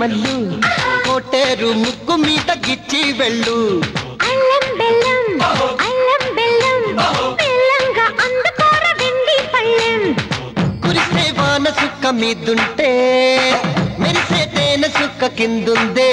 మల్లు కోటేరు ముక్కు మీద గిచ్చి వెళ్ళు. అల్లం బెల్లం అల్లం బెల్లం బెల్లంగా అందుకోర వెండి పళ్ళెం. కురిసే వాన సుక్క మీదుంటే మెరిసే సుఖ సుక్క కిందుందే.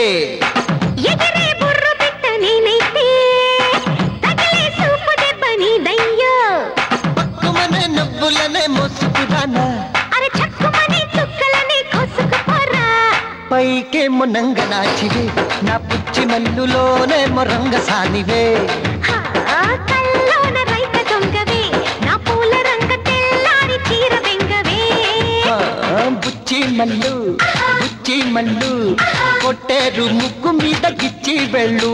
పూల రంగ తెల్లారి చీర బెంగవే. ఆ, బుచ్చి మల్లు బుచ్చి మల్లు కొట్టేరు ముక్కు మీద గిచ్చి వెళ్ళు.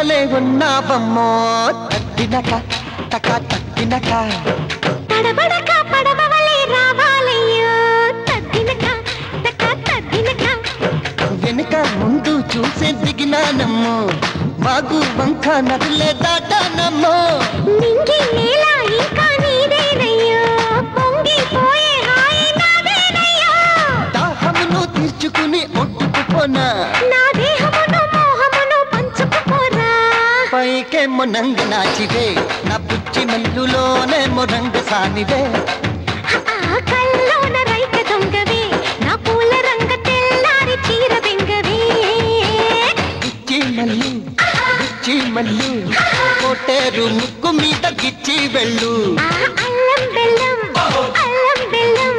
చెరువు వలె ఉన్నావమ్మో. తగ్గినక తక తగ్గినక తడబడక పడవలే రావాలయ్యో. తద్దినక తక తద్దినక వెనుక ముందు చూసే దిగినానమ్మో. బాగు వంక నదులే దాటానమ్మో. నింగి నేల మొనంగ నాచివే నా పుచ్చి మల్లులోనే మొరంగ సానివే. కోటేరు ముక్కు మీద గిచ్చి వెళ్ళు. అల్లం బెల్లం అల్లం బెల్లం.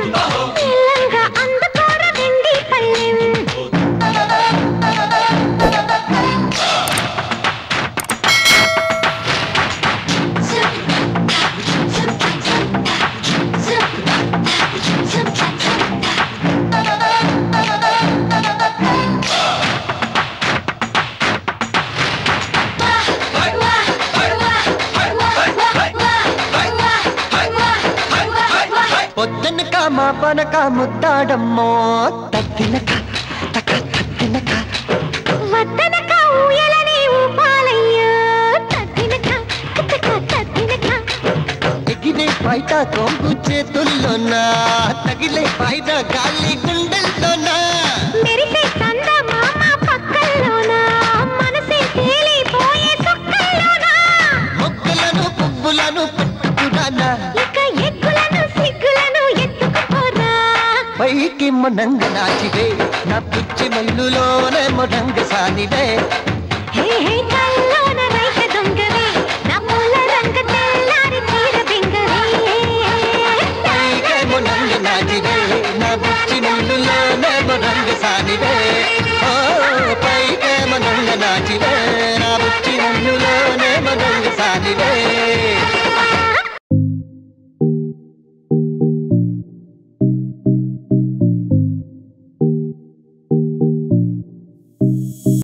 మా పనక ముద్దాడమ్మో. తగ్గినక తక తగ్గినక వద్దనక ఊయలని ఊపాలయ్యో తద్దినక కతక తద్దినక. ఎగిరే బయట కొంగు చేతుల్లోనా తగిలే బయట గాలి గుండెల్లోనా పైకి మొనంగ నాచివే. నా పిచ్చి మల్లులోనే మొరంగ సానివే. హే హే